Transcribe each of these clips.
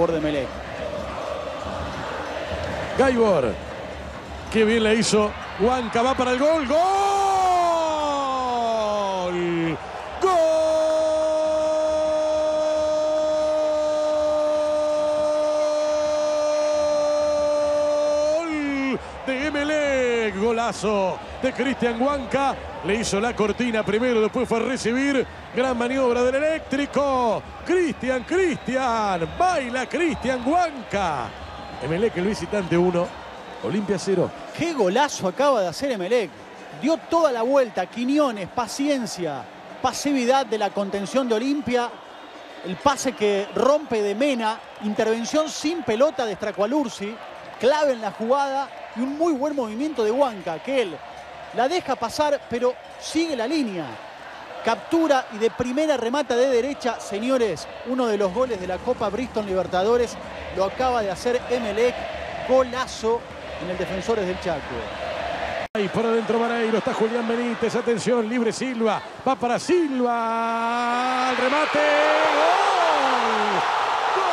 jugador de Melec. Gaibor. Qué bien la hizo. Huanca va para el gol. ¡Gol! ¡Gol! De Emelec. Golazo de Cristian Huanca. Le hizo la cortina primero, después fue a recibir. Gran maniobra del eléctrico. Cristian, Cristian. Baila Cristian Huanca. Emelec, el visitante 1. Olimpia 0. Qué golazo acaba de hacer Emelec. Dio toda la vuelta. Quiñones, paciencia, pasividad de la contención de Olimpia. El pase que rompe de Mena. Intervención sin pelota de Stracualursi. Clave en la jugada. Y un muy buen movimiento de Huanca. Que él la deja pasar, pero sigue la línea. Captura y de primera remata de derecha. Señores, uno de los goles de la Copa Bristol Libertadores lo acaba de hacer Emelec. Golazo en el Defensores del Chaco. Ahí por adentro Vareiro, está Julián Benítez, atención, libre Silva, va para Silva, al remate, ¡gol! ¡Gol!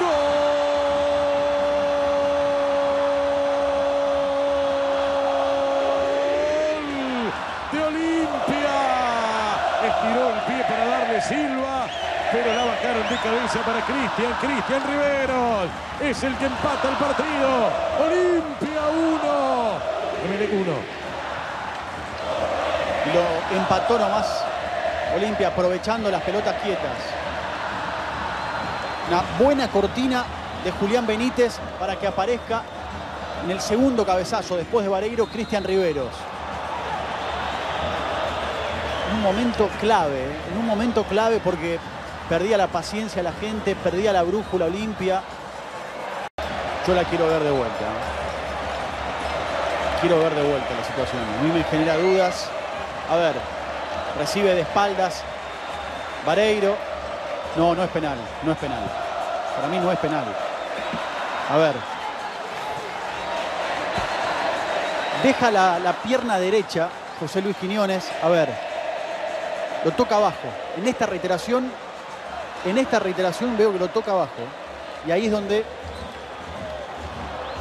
¡Gol! de Olimpia. Estiró el pie para darle Silva, pero la bajaron de cabeza para Cristian. Cristian Riveros es el que empata el partido. Olimpia 1. Emelec 1. Lo empató nomás Olimpia aprovechando las pelotas quietas. Una buena cortina de Julián Benítez para que aparezca en el segundo cabezazo después de Vareiro Cristian Riveros. Un momento clave, en un momento clave porque perdía la paciencia la gente, perdía la brújula Olimpia. Yo la quiero ver de vuelta. ¿eh? Quiero ver de vuelta la situación. A mí me genera dudas. A ver, recibe de espaldas Vareiro. No, no es penal, no es penal. Para mí no es penal. A ver. Deja la, la pierna derecha José Luis Quiñones. A ver. Lo toca abajo. En esta reiteración, en esta reiteración veo que lo toca abajo. Y ahí es donde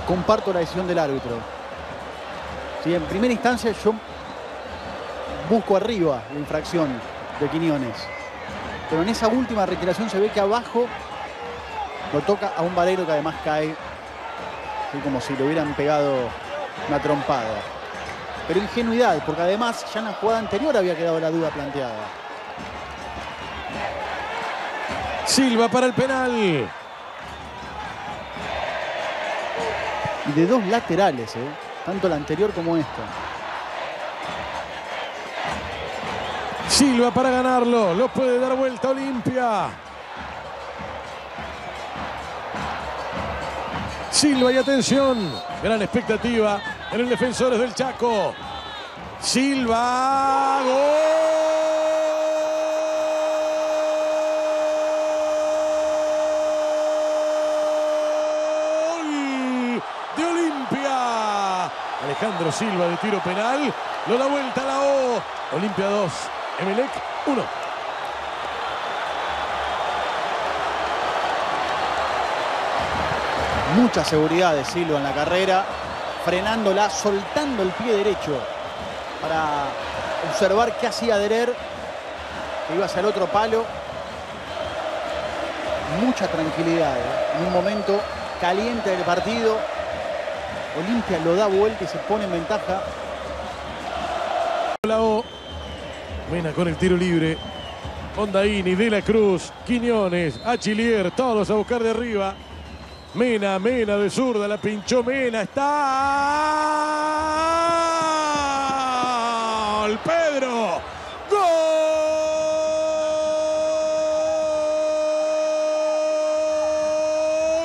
comparto la decisión del árbitro. Sí, en primera instancia yo busco arriba la infracción de Quiñones. Pero en esa última reiteración se ve que abajo lo toca a un Valero que además cae así como si le hubieran pegado una trompada. Pero ingenuidad, porque además ya en la jugada anterior había quedado la duda planteada. Silva para el penal. Y de dos laterales, ¿eh? tanto la anterior como esta. Silva para ganarlo. Lo puede dar vuelta Olimpia. Silva y atención. Gran expectativa en el Defensores del Chaco. Silva. Gol de Olimpia. Alejandro Silva de tiro penal. Lo da vuelta a la O. Olimpia 2. Emelec 1. Mucha seguridad de Silva en la carrera, frenándola, soltando el pie derecho para observar qué hacía Derer, que iba hacia el otro palo. Mucha tranquilidad ¿eh? en un momento caliente del partido. Olimpia lo da vuelta y se pone en ventaja. Mena con el tiro libre. Ondaini, De la Cruz, Quiñones, Achilier, todos a buscar de arriba. Mena, Mena de zurda, la pinchó Mena, está. ¡Gol! Pedro.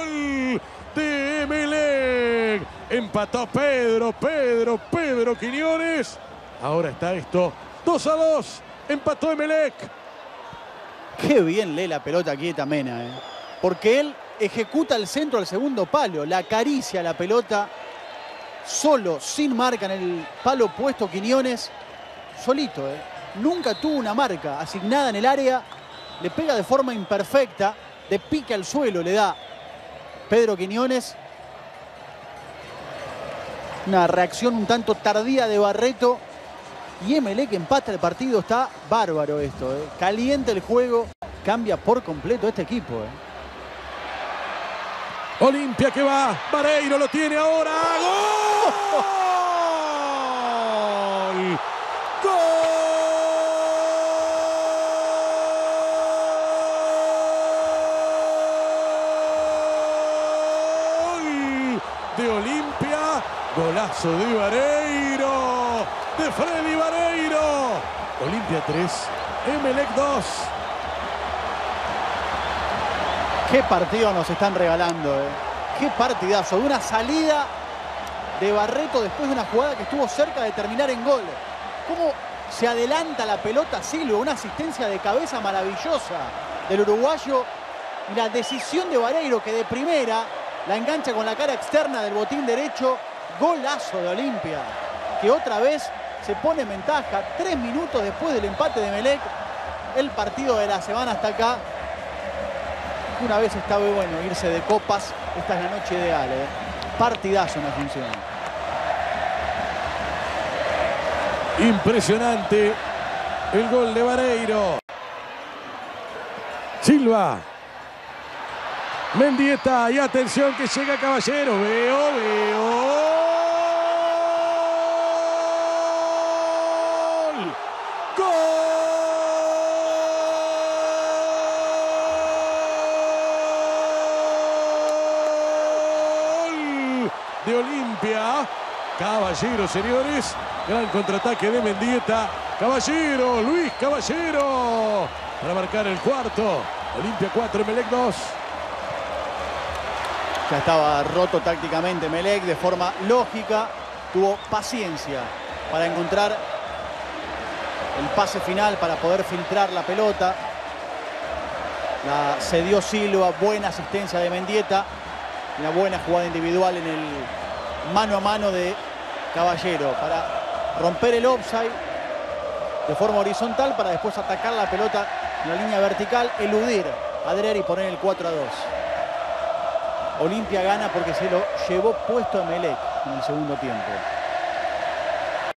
¡Gol! De Emelec. Empató Pedro, Pedro, Pedro Quiñones. Ahora está esto. 2 a 2. Empató Emelec. Qué bien lee la pelota quieta Mena, ¿eh? porque él ejecuta el centro al segundo palo, la acaricia la pelota solo, sin marca en el palo puesto Quiñones, solito, ¿eh? nunca tuvo una marca asignada en el área, le pega de forma imperfecta, de pica al suelo, le da Pedro Quiñones. Una reacción un tanto tardía de Barreto. Y Emelec empata el partido, está bárbaro esto. ¿eh? Caliente el juego, cambia por completo este equipo. ¿eh? Olimpia que va, Vareiro lo tiene ahora. ¡Gol! ¡Gol! De Olimpia, golazo de Vareiro, de Freddy Vareiro. Olimpia 3, Emelec 2. Qué partido nos están regalando, ¿eh? Qué partidazo. De una salida de Barreto después de una jugada que estuvo cerca de terminar en gol. Cómo se adelanta la pelota Silva, una asistencia de cabeza maravillosa del uruguayo. Y la decisión de Vareiro que de primera la engancha con la cara externa del botín derecho. Golazo de Olimpia, que otra vez se pone en ventaja. Tres minutos después del empate de Melec, el partido de la semana hasta acá una vez está bueno irse de copas. Esta es la noche ideal. ¿eh? Partidazo en función. Impresionante el gol de Vareiro. Silva. Mendieta y atención que llega Caballero. Veo, veo. Olimpia. Caballero, señores. Gran contraataque de Mendieta. Caballero, Luis Caballero. Para marcar el cuarto. Olimpia 4, Melec 2. Ya estaba roto tácticamente Melec de forma lógica. Tuvo paciencia para encontrar el pase final para poder filtrar la pelota. La cedió Silva, buena asistencia de Mendieta. Una buena jugada individual en el mano a mano de Caballero para romper el offside de forma horizontal para después atacar la pelota en la línea vertical, eludir a Dreher y poner el 4 a 2. Olimpia gana porque se lo llevó puesto a Melec en el segundo tiempo.